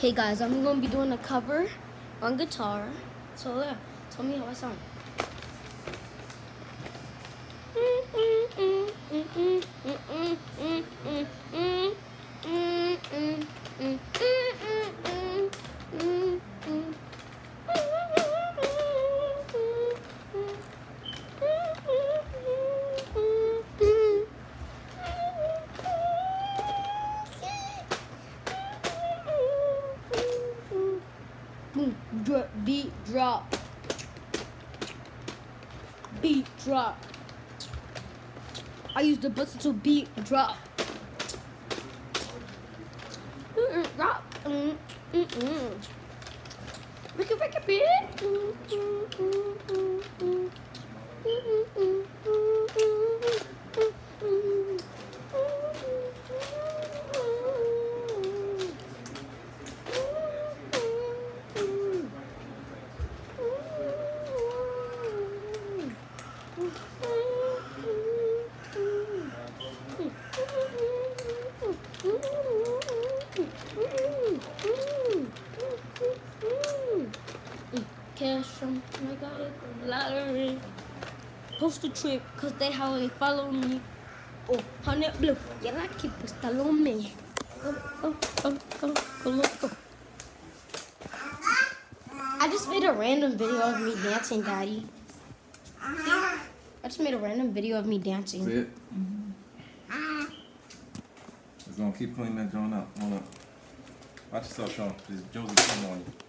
Hey guys, I'm gonna be doing a cover on guitar. So yeah, tell me how I sound. Boom, drop, beat, drop. Beat, drop. I use the button to beat, drop. Drop. Mm, mm-mm. Make it, make it, beat. Mm, mm, mm, mm, mm. Mm, mm, mm, mm, mm, mm, mm. Cash from my God, lottery. Post a trip, cause they hardly follow me. Oh, honey blue, yeah, I keep a on me. I just made a random video of me dancing, Daddy. I just made a random video of me dancing. See it? Mm-hmm. Ah. It's gonna keep cleaning that joint up. Hold up. Watch yourself, Sean. There's Josie coming on you.